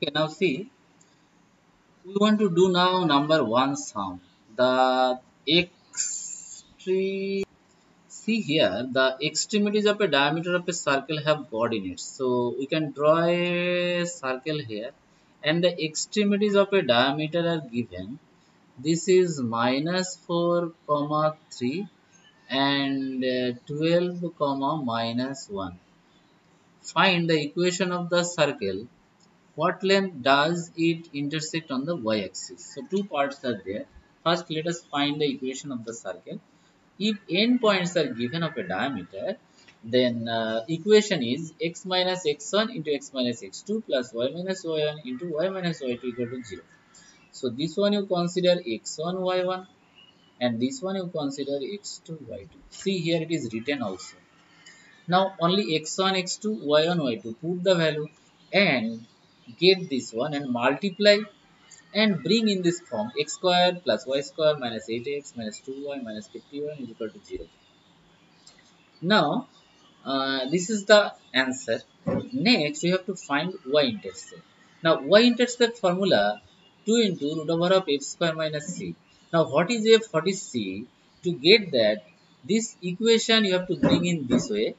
Okay, now see, we want to do now number one sum. The extreme, see here, the extremities of a diameter of a circle have coordinates. So we can draw a circle here and the extremities of a diameter are given. This is minus 4 comma 3 and uh, 12 comma minus 1. Find the equation of the circle what length does it intersect on the y-axis? So two parts are there. First, let us find the equation of the circle. If end points are given of a diameter, then uh, equation is x minus x1 into x minus x2 plus y minus y1 into y minus y2 equal to 0. So this one you consider x1 y1 and this one you consider x2 y2. See here it is written also. Now only x1 x2 y1 y2 put the value and get this one and multiply and bring in this form x square plus y square minus 8x minus 2y minus 51 is equal to 0. Now, uh, this is the answer. Next, we have to find y-intercept. Now, y-intercept formula 2 into root over of f square minus c. Now, what is f? What is c? To get that, this equation you have to bring in this way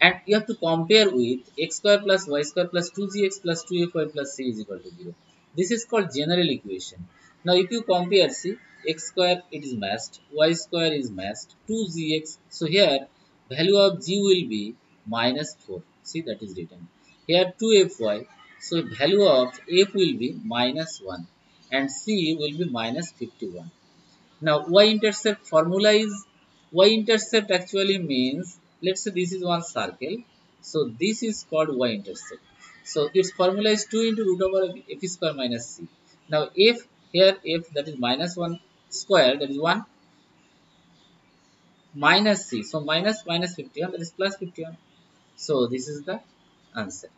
and you have to compare with x square plus y square plus 2gx plus 2fy plus c is equal to 0. This is called general equation. Now if you compare see x square it is matched, y square is matched, 2gx. So here value of g will be minus 4. See that is written. Here 2fy. So value of f will be minus 1 and c will be minus 51. Now y-intercept formula is y-intercept actually means let's say this is one circle. So this is called y-intercept. So its formula is 2 into root over f square minus c. Now if here f that is minus 1 square that is 1 minus c. So minus minus 51 that is plus 51 so this is the answer